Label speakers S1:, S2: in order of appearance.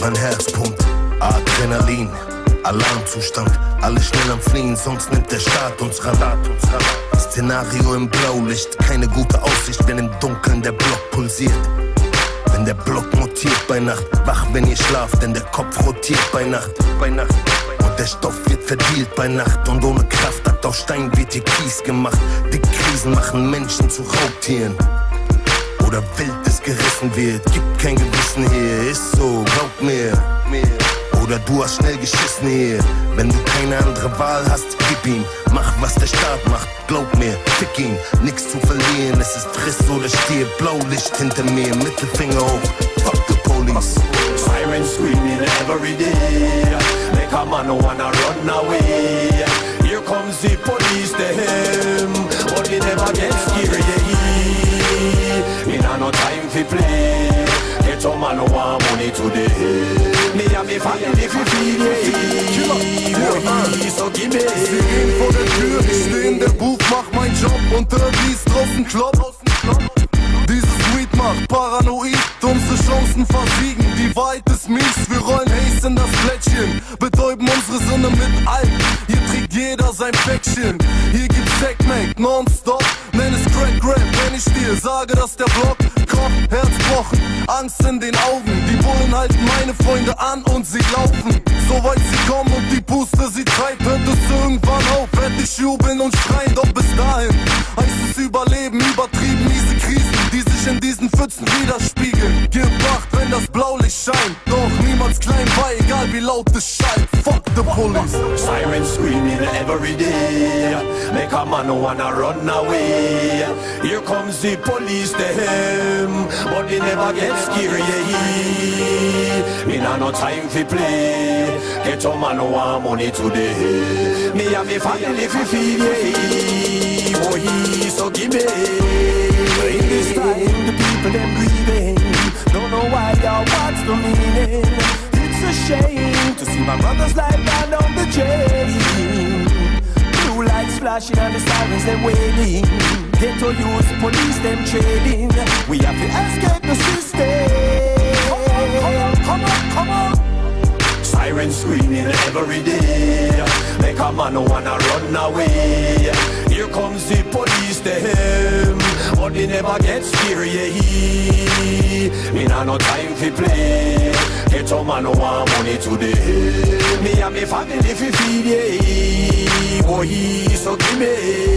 S1: mein Herz pumpt. Adrenalin, Alarmzustand, alle schnell am Fliehen, sonst nimmt der Staat uns ran. Szenario im Blaulicht, keine gute Aussicht, wenn im Dunkeln der Block pulsiert. Wenn der Block mutiert bei Nacht, wach wenn ihr schlaft, denn der Kopf rotiert bei Nacht, bei Nacht. Und der Stoff wird verdealt bei Nacht und ohne Kraftakt auf Stein wird hier Kies gemacht. Die Krisen machen Menschen zu Raubtieren. Oder wild gerissen wird, gibt kein Gewissen hier, ist so, glaub mir. Oder du hast schnell geschissen hier. Wenn du keine andere Wahl hast, gib ihm. Mach, was der Staat macht, glaub mir, fick ihn. Nix zu verlieren, es ist friss oder stirb. Blaulicht hinter mir, Mittelfinger hoch. Fuck the police.
S2: Siren screaming every day. Make a man wanna run away. Here comes the police to for play. Get a man want money today. Me and me family fi feel yeah. So gib mir.
S3: Sie gehen vor der Tür, ich steh in der Booth, mach mein Job und der Wies draußen klopft. Dieses Weed macht paranoid, unsere Chancen versiegen. Die Wahrheit ist mies, wir rollen Haze in das Plättchen, betäuben unsere Sinne mit Alk. Hier trägt jeder sein Päckchen. Hier gibt's Checkmate, nonstop, nenn es Crack Rap, wenn ich dir sage, dass der Block Herzbrochen, Angst in den Augen. Die Bullen halten meine Freunde an und sie laufen. Soweit sie kommen und die Puste sie treibt, hört es irgendwann auf. Werd ich jubeln und schreien, doch bis dahin heißt es überleben, übertrieben, miese Krisen, die sich in diesen Pfützen widerspiegeln. Gebracht, wenn das Blaulicht scheint, doch niemals klein bei, egal wie laut es schallt. Fuck the police.
S2: Siren screaming every day. A man wanna run away. Here comes the police to him, but they never get scared. Yeah, me nah no time for play. Get a man want money today. Me and me family fi feed. Yeah, oh he so give me. In this time, the people them grieving. Don't know why or what's the meaning. It's a shame to see my brother's life down on the drain. Flashing and the sirens them wailing. Ghetto use police them trading. We have to escape the system. Come on, come on, come on. Sirens screaming every day. Make a man wanna run away. Here comes the police to him, but they never get scared. Yeah, he. Me nah no time for play. Get a man want money today. Me and me family fi feed. Yeah, boy, so give me.